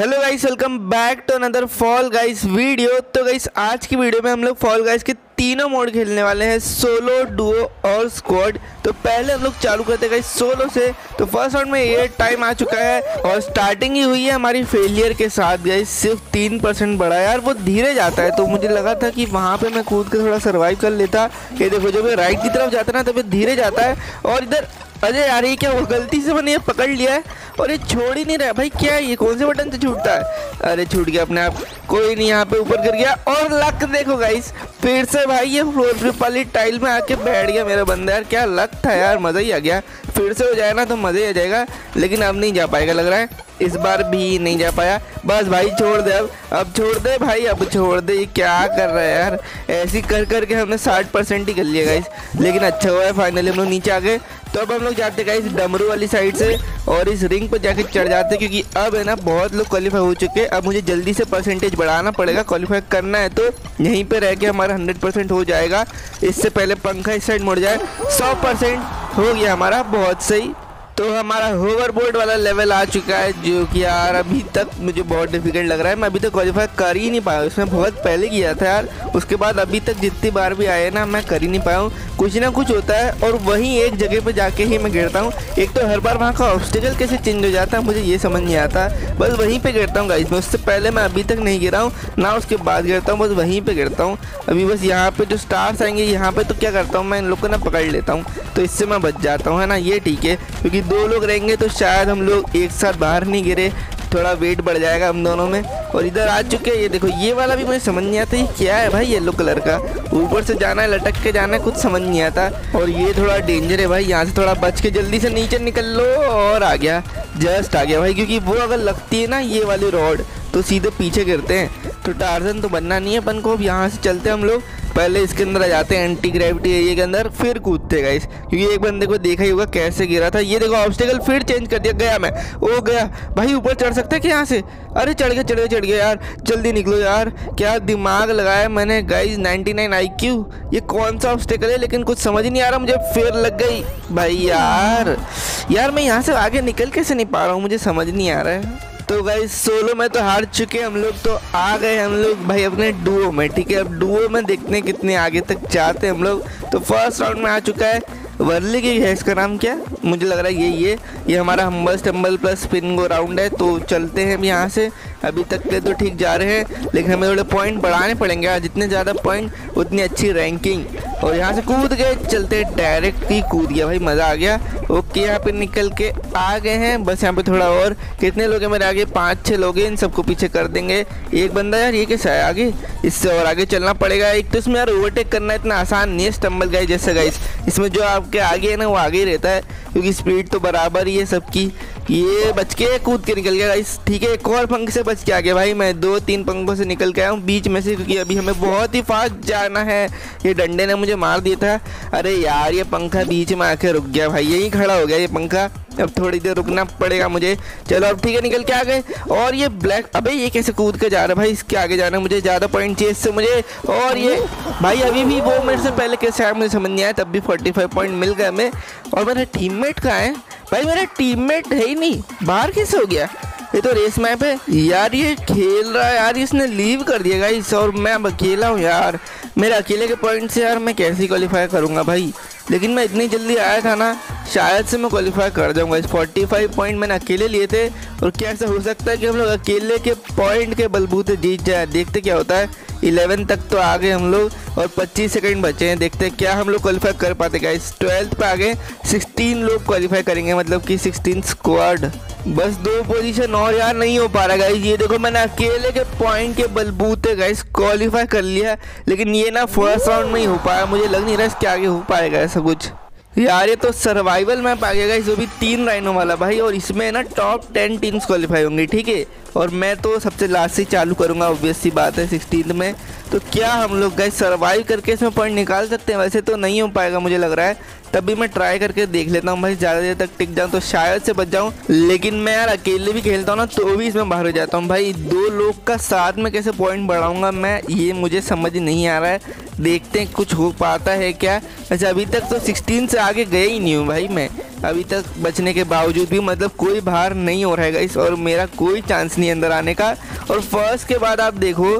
Hello guys, welcome back to another Fall Guys video. तो guys, आज की video में हम लोग फॉल गाइस के तीनों मोड खेलने वाले हैं, सोलो, डुओ और स्क्वाड। तो पहले हम लोग चालू करते हैं गाइस सोलो से। तो फ़र्स्ट राउंड में ये टाइम आ चुका है और स्टार्टिंग ही हुई है हमारी फेलियर के साथ गाइस। सिर्फ़ तीन परसेंट बढ़ा यार, वो धीरे जाता है। तो मुझे लगा था कि वहाँ पर मैं कूद के थोड़ा सर्वाइव कर लेता। ये देखो, जब राइट की तरफ़ जाता ना तो धीरे जाता है। और इधर अरे यार, ये क्या वो गलती से मैंने ये पकड़ लिया है? और ये छोड़ ही नहीं रहा। भाई, क्या है ये? कौन से बटन से छूटता है? अरे, छूट गया अपने आप। कोई नहीं, यहाँ पे ऊपर गिर गया। और लक देखो गाइस फिर से भाई, ये फ्लोर फ्लिप वाली टाइल में आके बैठ गया मेरा बंदा। यार, क्या लक था यार। मज़ा ही आ गया। फिर से हो जाए ना तो मज़ा ही आ जाएगा। लेकिन अब नहीं जा पाएगा, लग रहा है। इस बार भी नहीं जा पाया। बस भाई, छोड़ दे अब। अब छोड़ दे भाई, अब छोड़ दे। ये क्या कर रहा है यार? ऐसी कर करके हमने साठ परसेंट ही कर लिया गाइस लेकिन अच्छा हुआ है फाइनली हम लोग नीचे आ गए। तो अब हम लोग जाते हैं इस डमरू वाली साइड से और इस रिंग पर जाके चढ़ जाते हैं क्योंकि अब है ना बहुत लोग क्वालिफाई हो चुके हैं। अब मुझे जल्दी से परसेंटेज बढ़ाना पड़ेगा क्वालिफाई करना है तो यहीं पे रह के हमारा हंड्रेड परसेंट हो जाएगा। इससे पहले पंखा इस साइड मुड़ जाए, सौ परसेंट हो गया हमारा, बहुत सही। तो हमारा होवर बोर्ड वाला लेवल आ चुका है, जो कि यार अभी तक मुझे बहुत डिफ़िकल्ट लग रहा है। मैं अभी तक क्वालिफाई कर ही नहीं पाया। उसमें बहुत पहले किया था यार। उसके बाद अभी तक जितनी बार भी आए ना, मैं कर ही नहीं पाया हूँ। कुछ ना कुछ होता है और वहीं एक जगह पे जाके ही मैं गिरता हूँ। एक तो हर बार वहाँ का ऑब्स्टिकल कैसे चेंज हो जाता है, मुझे ये समझ नहीं आता। बस वहीं पर गिरता हूँ गाइस में उससे पहले मैं अभी तक नहीं गिरा हूँ, ना उसके बाद गिरता हूँ, बस वहीं पर गिरता हूँ। अभी बस यहाँ पर जो स्टार्स आएँगे, यहाँ पर तो क्या करता हूँ, मैं इन लोग को ना पकड़ लेता हूँ। तो इससे मैं बच जाता हूँ, है ना? ये ठीक है, क्योंकि दो लोग रहेंगे तो शायद हम लोग एक साथ बाहर नहीं गिरे। थोड़ा वेट बढ़ जाएगा हम दोनों में। और इधर आ चुके हैं। ये देखो, ये वाला भी मुझे समझ नहीं आता ये क्या है भाई येलो कलर का। ऊपर से जाना है, लटक के जाना है, कुछ समझ नहीं आता। और ये थोड़ा डेंजर है भाई। यहाँ से थोड़ा बच के जल्दी से नीचे निकल लो और आ गया। जस्ट आ गया भाई, क्योंकि वो अगर लगती है ना ये वाली रॉड तो सीधे पीछे गिरते हैं। तो टार्जन तो बनना नहीं है अपन को। अब यहाँ से चलते हम लोग। पहले इसके अंदर आ जाते हैं एंटी ग्रेविटी एरिया के अंदर, फिर कूदते गाइस क्योंकि एक बंदे को देखा ही होगा कैसे गिरा था। ये देखो ऑब्स्टिकल फिर चेंज कर दिया, गया मैं। ओ गया। भाई, ऊपर चढ़ सकते हैं क्या यहाँ से? अरे, चढ़ गया चढ़ गया चढ़ गया यार। जल्दी निकलो यार। क्या दिमाग लगाया मैंने गाइज़ 99 आईक्यू ये कौन सा ऑब्स्टिकल है? लेकिन कुछ समझ नहीं आ रहा, मुझे फिर लग गई। भाई, यार। यार, मैं यहाँ से आगे निकल कैसे नहीं पा रहा हूँ? मुझे समझ नहीं आ रहा है। तो भाई सोलो में तो हार चुके हम लोग तो आ गए हम लोग भाई अपने डुओ में, ठीक है? अब डुओ में देखते हैं कितने आगे तक जाते हैं हम लोग। तो फ़र्स्ट राउंड में आ चुका है वर्ली की है, इसका नाम क्या? मुझे लग रहा है ये ये ये हमारा humble stumble plus spin go round है तो चलते हैं हम यहाँ से। अभी तक के तो ठीक जा रहे हैं, लेकिन हमें थोड़े पॉइंट बढ़ाने पड़ेंगे। जितने ज़्यादा पॉइंट उतनी अच्छी रैंकिंग और यहाँ से कूद गए, चलते डायरेक्ट ही कूद गया। भाई, मज़ा आ गया। ओके, यहाँ पे निकल के आ गए हैं। बस यहाँ पे थोड़ा और, कितने लोग हैं मेरे आगे? पाँच छः लोग हैं, इन सबको पीछे कर देंगे। एक बंदा यार, ये कैसा है आगे? इससे और आगे चलना पड़ेगा। एक तो इसमें यार ओवरटेक करना इतना आसान नहीं है स्टम्बल गाइस जैसे गाइस इसमें जो आपके आगे है ना, वो आगे ही रहता है, क्योंकि स्पीड तो बराबर ही है सबकी। ये बच के कूद के निकल गया इस ठीक है, एक और पंख से बच के आ गया भाई। मैं दो तीन पंखों से निकल के आया हूँ। बीच में से क्योंकि अभी हमें बहुत ही फास्ट जाना है। ये डंडे ने मुझे मार दिया था। अरे यार, ये पंखा बीच में आके रुक गया भाई। यही खड़ा हो गया ये पंखा। अब थोड़ी देर रुकना पड़ेगा मुझे। चलो, अब ठीक है, निकल के आ गए। और ये ब्लैक अबे, ये कैसे कूद के जा रहा है भाई? इसके आगे जाना है मुझे ज़्यादा पॉइंट चाहिए इससे मुझे। और ये भाई, अभी भी वो मेरे से पहले कैसे आया, मुझे समझ नहीं आया। तब भी फोर्टी फाइव पॉइंट मिल गए हमें। और मेरा टीममेट कहाँ है? भाई, मेरा टीममेट है ही नहीं। बाहर कैसे हो गया? ये तो रेस मैप है। यार, ये खेल रहा है यार, इसने लीव कर दिया गाइस और मैं अब अकेला हूँ यार। मेरे अकेले के पॉइंट से यार मैं कैसे क्वालिफाई करूँगा भाई? लेकिन मैं इतनी जल्दी आया था ना, शायद से मैं क्वालिफाई कर जाऊँगा। इस 45 पॉइंट मैंने अकेले लिए थे, और क्या ऐसा हो सकता है कि हम लोग अकेले के पॉइंट के बलबूते जीत जाए? देखते क्या होता है। इलेवन तक तो आ गए हम लोग और 25 सेकंड बचे हैं। देखते हैं क्या हम लोग क्वालिफाई कर पाते गाइस ट्वेल्थ पे आ गए। 16 लोग क्वालिफाई करेंगे मतलब कि 16 स्क्वाड बस दो पोजीशन और यार नहीं हो पा रहा गाइस ये देखो, मैंने अकेले के पॉइंट के बलबूते गाइस क्वालिफाई कर लिया लेकिन ये ना फ़र्स्ट राउंड में ही हो पाया। मुझे लग नहीं रहा इसके आगे हो पाएगा ऐसा कुछ। यार, ये तो सर्वाइवल मैप आ गया गाइस जो भी तीन राइनों वाला भाई, और इसमें ना टॉप टेन टीम्स क्वालिफाई होंगी, ठीक है? और मैं तो सबसे लास्ट से चालू करूँगा ऑब्वियस सी बात है सिक्सटीन में। तो क्या हम लोग गए सर्वाइव करके इसमें पॉइंट निकाल सकते हैं? वैसे तो नहीं हो पाएगा मुझे लग रहा है। तभी मैं ट्राई करके देख लेता हूँ भाई, ज़्यादा देर तक टिक जाऊँ तो शायद से बच जाऊँ। लेकिन मैं यार अकेले भी खेलता हूँ ना तो भी इसमें बाहर हो जाता हूँ। भाई, दो लोग का साथ में कैसे पॉइंट बढ़ाऊँगा मैं, ये मुझे समझ नहीं आ रहा है। देखते हैं कुछ हो पाता है क्या। वैसे अभी तक तो सिक्सटीन से आगे गए ही नहीं हूँ भाई मैं। अभी तक बचने के बावजूद भी मतलब कोई बाहर नहीं हो रहा है गाइस और मेरा कोई चांस नहीं अंदर आने का। और फ़र्स्ट के बाद आप देखो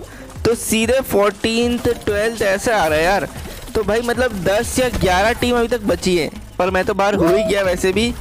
तो सीधे फोर्टीन ट्वेल्थ ऐसे आ रहा है यार। तो भाई मतलब दस या ग्यारह टीम अभी तक बची है। पर मैं तो बाहर हो ही गया वैसे भी।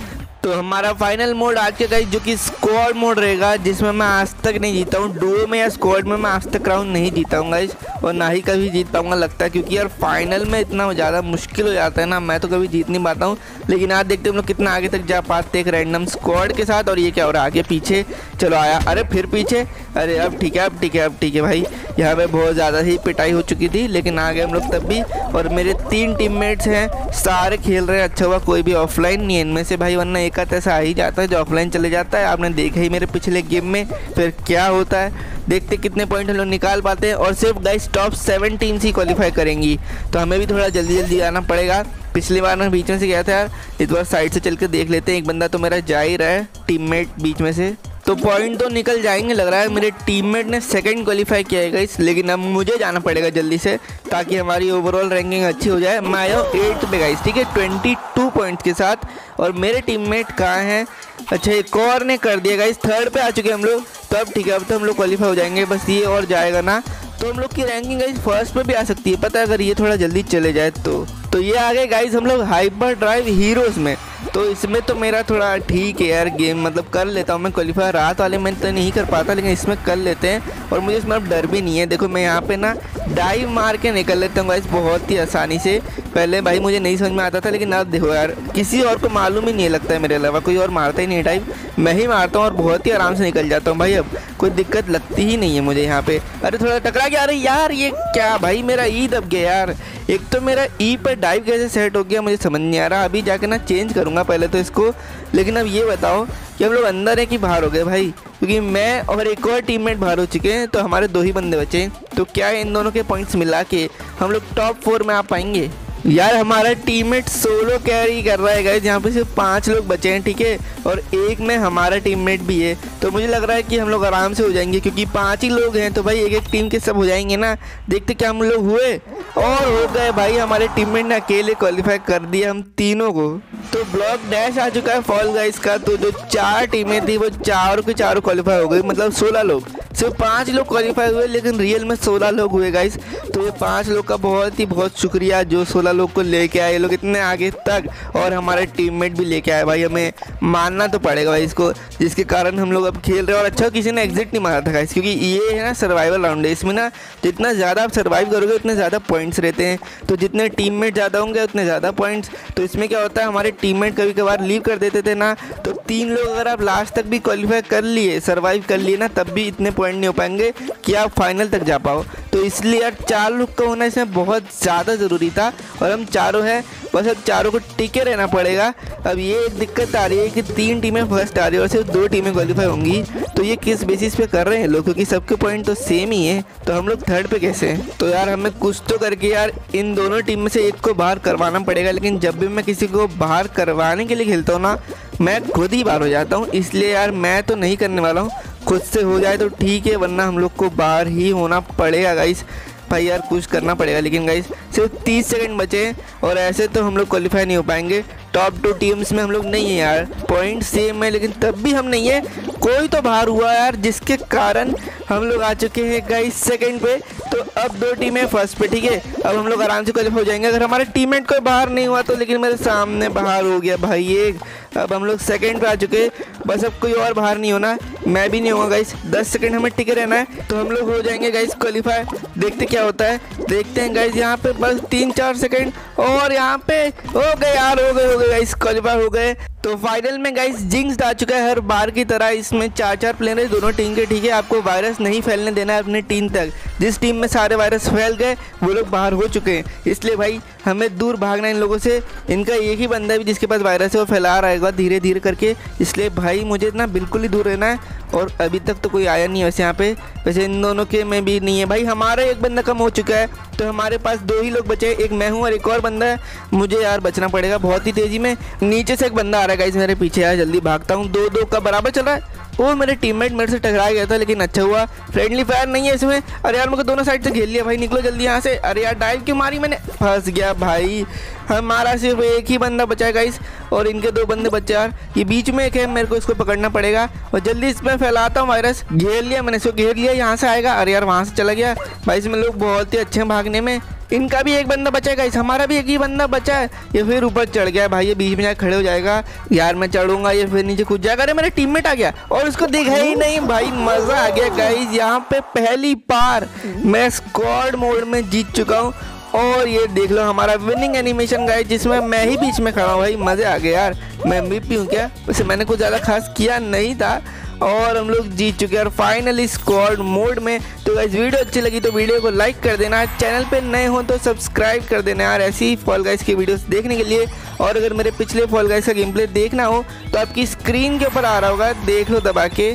तो हमारा फाइनल मोड आज के गाइस जो कि स्क्वाड मोड रहेगा, जिसमें मैं आज तक नहीं जीता हूँ। डुओ में या स्क्वाड में मैं आज तक राउंड नहीं जीता हूँ गाइस और ना ही कभी जीत पाऊँगा लगता है, क्योंकि यार फाइनल में इतना ज़्यादा मुश्किल हो जाता है ना, मैं तो कभी जीत नहीं पाता हूँ। लेकिन आज देखते हम लोग कितना आगे तक जा पाते एक रैंडम स्क्वाड के साथ, और ये क्या हो रहा है, आगे पीछे? चलो आया। अरे फिर पीछे? अरे अब ठीक है, अब ठीक है, अब ठीक है भाई। यहाँ पे बहुत ज़्यादा ही पिटाई हो चुकी थी, लेकिन आ गए हम लोग तब भी। और मेरे तीन टीममेट्स हैं, सारे खेल रहे हैं अच्छा हुआ, कोई भी ऑफलाइन नहीं इनमें से भाई, वरना एक ऐसा आ ही जाता है, जो ऑफलाइन चले जाता है, आपने देखा ही मेरे पिछले गेम में, फिर क्या होता है? देखते कितने पॉइंट हम लोग निकाल पाते हैं, और सिर्फ़ गाइस टॉप सेवन टीम्स ही क्वालिफाई करेंगी। तो हमें भी थोड़ा जल्दी जल्दी आना पड़ेगा। पिछली बार मैं बीच में से गया था यार इस बार साइड से चल के देख लेते हैं, एक बंदा तो मेरा जा ही रहा है टीममेट बीच में से। तो पॉइंट तो निकल जाएँगे, लग रहा है मेरे टीममेट ने सेकंड क्वालिफाई किया है गाइस लेकिन अब मुझे जाना पड़ेगा जल्दी से, ताकि हमारी ओवरऑल रैंकिंग अच्छी हो जाए। मैं आया हूँ एट्थ पे गाइस ठीक है? ट्वेंटी टू पॉइंट्स के साथ। और मेरे टीममेट कहाँ हैं? अच्छा एक और ने कर दिया गाइस थर्ड पे आ चुके हम लोग। तो अब ठीक है, अब तो हम लोग क्वालिफाई हो जाएँगे, बस ये और जाएगा ना। तो हम लोग की रैंकिंग गाइस फ़र्स्ट पे भी आ सकती है, पता है अगर ये थोड़ा जल्दी चले जाए तो। तो ये आ गए गाइज़ हम लोग हाइपर ड्राइव हीरोज में। तो इसमें तो मेरा थोड़ा ठीक है यार गेम मतलब कर लेता हूँ मैं क्वालिफाई रात वाले में तो नहीं कर पाता, लेकिन इसमें कर लेते हैं। और मुझे इसमें अब डर भी नहीं है। देखो, मैं यहाँ पे ना डाइव मार के निकल लेता हूँ गाइस बहुत ही आसानी से। पहले भाई मुझे नहीं समझ में आता था, लेकिन अब देखो यार, किसी और को मालूम ही नहीं लगता है मेरे अलावा। कोई और मारता ही नहीं डाइव मैं ही मारता हूँ और बहुत ही आराम से निकल जाता हूँ भाई अब। कोई दिक्कत लगती ही नहीं है मुझे यहाँ पे। अरे, थोड़ा टकरा गया। अरे यार, ये क्या भाई? मेरा ई दब गया यार। एक तो मेरा ई पर डाइव कैसे सेट हो गया मुझे समझ नहीं आ रहा। अभी जाके ना चेंज करूँगा पहले तो इसको। लेकिन अब ये बताओ कि हम लोग अंदर है कि बाहर हो गए भाई? क्योंकि मैं और एक और टीममेट बाहर हो चुके हैं तो हमारे दो ही बंदे बचे तो क्या इन दोनों के पॉइंट्स मिला के हम लोग टॉप फोर में आ पाएँगे? यार, हमारा टीममेट सोलो कैरी कर रहा है गाइस यहाँ पे सिर्फ़ पाँच लोग बचे हैं, ठीक है? और एक में हमारा टीममेट भी है। तो मुझे लग रहा है कि हम लोग आराम से हो जाएँगे, क्योंकि पाँच ही लोग हैं तो भाई एक एक टीम के सब हो जाएँगे ना। देखते क्या हम लोग हुए। और हो गए भाई, हमारे टीममेट ने अकेले क्वालिफाई कर दिया हम तीनों को। तो ब्लॉक डैश आ चुका है फॉल गाइस का। तो जो चार टीमें थी, वो चारों के चारों क्वालिफाई हो गई। मतलब सोलह लोग। सिर्फ़ पाँच लोग क्वालिफाई हुए, लेकिन रियल में सोलह लोग हुए गाइस तो ये पाँच लोग का बहुत ही बहुत शुक्रिया जो सोलह लोग को लेके आए। ये लोग इतने आगे तक और हमारे टीममेट भी लेके आए। भाई, हमें मानना तो पड़ेगा भाई इसको, जिसके कारण हम लोग अब खेल रहे हैं। और अच्छा किसी ने एग्जिट नहीं मारा था गाइस क्योंकि ये है ना सर्वाइवल राउंड है इसमें ना जितना ज़्यादा आप सर्वाइव करोगे, उतने ज़्यादा पॉइंट्स रहते हैं। तो जितने टीममेट ज़्यादा होंगे, उतने ज़्यादा पॉइंट्स तो इसमें क्या होता है, हमारे टीममेट कभी कभार लीव कर देते थे ना तो तीन लोग अगर आप लास्ट तक भी क्वालिफाई कर लिए सर्वाइव कर लिए ना, तब भी इतने पॉइंट नहीं हो पाएँगे कि आप फाइनल तक जा पाओ। इसलिए यार चार लोग का होना इसमें बहुत ज़्यादा ज़रूरी था और हम चारों हैं, बस अब चारों को टिके रहना पड़ेगा। अब ये एक दिक्कत आ रही है कि तीन टीमें फ़र्स्ट आ रही है और सिर्फ़ दो टीमें क्वालिफाई होंगी। तो ये किस बेसिस पे कर रहे हैं लोग? क्योंकि सबके पॉइंट तो सेम ही है। तो हम लोग थर्ड पे कैसे हैं? तो यार हमें कुछ तो करके यार इन दोनों टीम में से एक को बाहर करवाना पड़ेगा। लेकिन जब भी मैं किसी को बाहर करवाने के लिए खेलता हूँ ना, मैं खुद ही बाहर हो जाता हूँ। इसलिए यार मैं तो नहीं करने वाला हूँ। खुद से हो जाए तो ठीक है, वरना हम लोग को बाहर ही होना पड़ेगा गाइस भाई यार, कुछ करना पड़ेगा, लेकिन गाइस सिर्फ़ तीस सेकंड बचे हैं और ऐसे तो हम लोग क्वालिफाई नहीं हो पाएँगे। टॉप टू टीम्स में हम लोग नहीं है यार। पॉइंट सेम है, लेकिन तब भी हम नहीं है। कोई तो बाहर हुआ यार, जिसके कारण हम लोग आ चुके हैं गाइस सेकंड पे। तो अब दो टीमें फ़र्स्ट पे, ठीक है? अब हम लोग आराम से क्वालिफाई हो जाएँगे। अगर हमारे टीममेट कोई बाहर नहीं हुआ तो लेकिन मेरे सामने बाहर हो गया भाई एक अब हम लोग सेकंड पे आ चुके हैं। बस अब कोई और बाहर नहीं होना। मैं भी नहीं होगा गाइस दस सेकंड हमें टिके रहना है। तो हम लोग हो जाएँगे गाइस क्वालिफाई देखते क्या होता है। देखते हैं गाइस यहाँ पे बस तीन चार सेकंड और यहाँ पे हो गए यार, हो गए हो गए गाइस क्वालिफाई हो गए। तो फाइनल में गाइस जिंक्स आ चुका है हर बार की तरह। इसमें चार चार प्लेयर है, दोनों टीम के, ठीक है। आपको वायरस नहीं फैलने देना है अपनी टीम तक। जिस टीम में सारे वायरस फैल गए, वो लोग बाहर हो चुके हैं। इसलिए भाई, हमें दूर भागना है इन लोगों से। इनका एक ही बंदा भी जिसके पास वायरस है, वो फैला रहेगा धीरे धीरे करके, इसलिए भाई मुझे ना बिल्कुल ही दूर रहना है, और अभी तक तो कोई आया नहीं वैसे यहाँ पे। वैसे इन दोनों के में भी नहीं है। भाई हमारा एक बंदा कम हो चुका है तो हमारे पास दो ही लोग बचे एक मैं हूँ और एक और बंदा है। मुझे यार बचना पड़ेगा बहुत ही तेज़ी में। नीचे से एक बंदा आ रहा है गाइस मेरे पीछे। यार जल्दी भागता हूँ। दो दो का बराबर चल रहा है। वो मेरे टीममेट मेरे से टकरा गया था, लेकिन अच्छा हुआ। फ्रेंडली फायर नहीं है इसमें। अरे यार मुझे दोनों साइड से घेर लिया। भाई निकलो जल्दी यहाँ से। अरे यार डाइव क्यों मारी मैंने? फंस गया भाई। हमारा सिर्फ़ एक ही बंदा बचा है गाइस और इनके दो बंदे बचे यार ये बीच में एक है, मेरे को इसको पकड़ना पड़ेगा। और जल्दी इसमें फैलाता हूँ वायरस घेर लिया मैंने इसको, घेर लिया, यहाँ से आएगा। अरे यार, वहाँ से चला गया। भाई, इसमें लोग बहुत ही अच्छे हैं भागने में। इनका भी एक बंदा बचा है गाइस हमारा भी एक ही बंदा बचा है। ये फिर ऊपर चढ़ गया, भाई, ये बीच में खड़े हो जाएगा। यार, मैं चढ़ूँगा, ये फिर नीचे कूद जाएगा। अरे, मेरा टीममेट आ गया। और उसको दिखा ही नहीं, भाई, मज़ा आ गया गाइस यहाँ पे पहली बार मैं स्क्वाड मोड में जीत चुका हूँ। और ये देख लो हमारा विनिंग एनिमेशन गाइस जिसमें मैं ही बीच में खड़ा हूँ। भाई, मज़े आ गए यार। मैं एम हूँ क्या? वैसे मैंने कुछ ज़्यादा खास किया नहीं था। और हम लोग जीत चुके हैं और फाइनली स्क्वाड मोड में। तो गाइस वीडियो अच्छी लगी तो वीडियो को लाइक कर देना। चैनल पे नए हो तो सब्सक्राइब कर देना यार, ऐसी फॉल गाइस की वीडियोस देखने के लिए। और अगर मेरे पिछले फॉल गाइस का गेम प्ले देखना हो तो आपकी स्क्रीन के ऊपर आ रहा होगा। देख लो, दबा के।